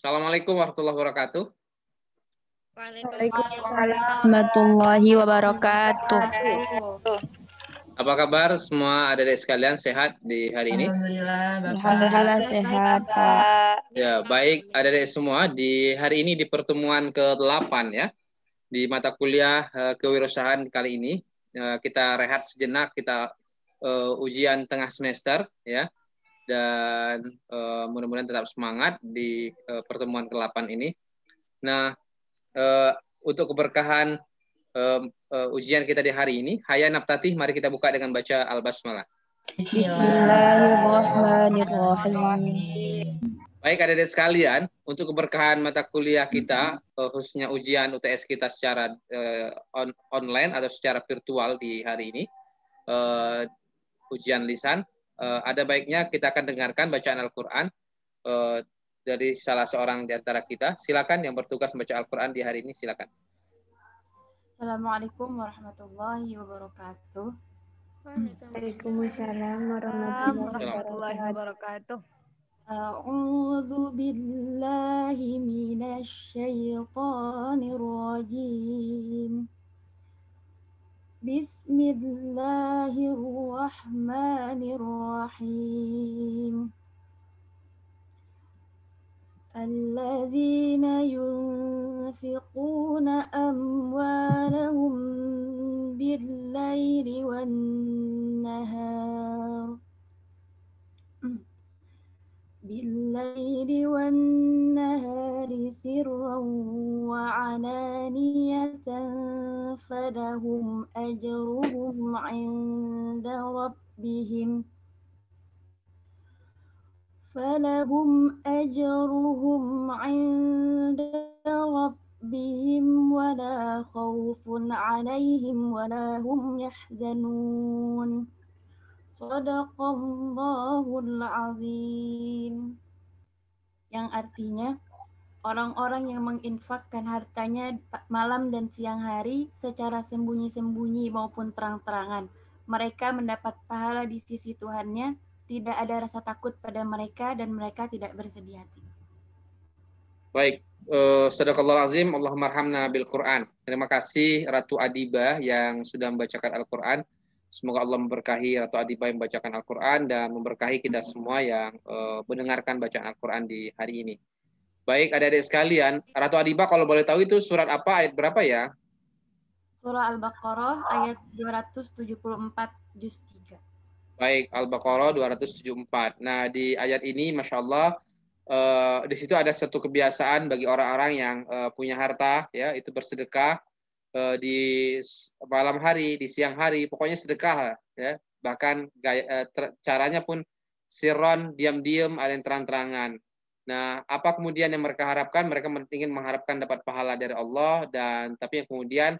Assalamualaikum warahmatullahi wabarakatuh. warahmatullahi wabarakatuh. Apa kabar semua adik-adik sekalian sehat di hari ini? Alhamdulillah sehat, Pak. Ya, baik adik-adik semua di hari ini di pertemuan ke-8 ya. Di mata kuliah uh, kewirausahaan kali ini uh, kita rehat sejenak, kita uh, ujian tengah semester ya. Dan uh, mudah-mudahan tetap semangat di uh, pertemuan ke-8 ini. Nah, uh, untuk keberkahan uh, uh, ujian kita di hari ini, Haya Naptatih, mari kita buka dengan baca Al-Basmalah. Bismillahirrahmanirrahim. Baik adik-adik sekalian, untuk keberkahan mata kuliah kita, uh, khususnya ujian UTS kita secara uh, on online atau secara virtual di hari ini, uh, ujian lisan, uh, ada baiknya kita akan dengarkan bacaan Al-Quran uh, dari salah seorang di antara kita. Silakan yang bertugas membaca Al-Quran di hari ini, silakan. Assalamualaikum warahmatullahi wabarakatuh. Waalaikumsalam warahmatullahi wabarakatuh. أعوذ بالله من الشيطان الرجيم الله الرحمن الرحيم الذين ينفقون أموالهم بالليل والنهار. بالليل والنهار سرا وعلانية فلهم أجرهم عند ربهم فلهم أجرهم عند ربهم ولا خوف عليهم ولا هم يحزنون Sadaqallahul azim. Yang artinya orang-orang yang menginfakkan hartanya malam dan siang hari secara sembunyi-sembunyi maupun terang-terangan. Mereka mendapat pahala di sisi Tuhannya, tidak ada rasa takut pada mereka dan mereka tidak bersedih hati. Baik, uh, sadaqallahul azim, Allahumma arhamna bil Quran. Terima kasih Ratu Adiba yang sudah membacakan Al-Quran. Semoga Allah memberkahi Ratu Adiba yang membacakan Al-Quran dan memberkahi kita semua yang uh, mendengarkan bacaan Al-Quran di hari ini. Baik, adik-adik sekalian, Ratu Adiba kalau boleh tahu itu surat apa, ayat berapa ya? Surah Al-Baqarah ayat 274 juz 3. Baik, Al-Baqarah 274. Nah, di ayat ini Masya Allah, uh, di situ ada satu kebiasaan bagi orang-orang yang uh, punya harta, ya itu bersedekah, uh, di malam hari, di siang hari, pokoknya sedekah ya. Bahkan gaya, uh, caranya pun siron, diam-diam, ada yang terang-terangan. Nah, apa kemudian yang mereka harapkan? Mereka ingin mengharapkan dapat pahala dari Allah dan tapi yang kemudian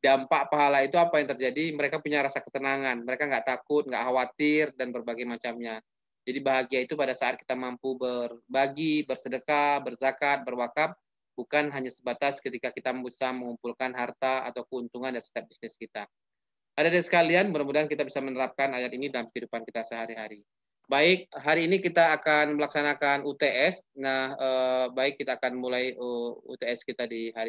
dampak pahala itu apa yang terjadi? Mereka punya rasa ketenangan, mereka nggak takut, nggak khawatir dan berbagai macamnya. Jadi bahagia itu pada saat kita mampu berbagi, bersedekah, berzakat, berwakaf, bukan hanya sebatas ketika kita bisa mengumpulkan harta atau keuntungan dari setiap bisnis kita. Ada dari sekalian, mudah-mudahan kita bisa menerapkan ayat ini dalam kehidupan kita sehari-hari. Baik, hari ini kita akan melaksanakan UTS. Nah, eh, baik kita akan mulai UTS kita di hari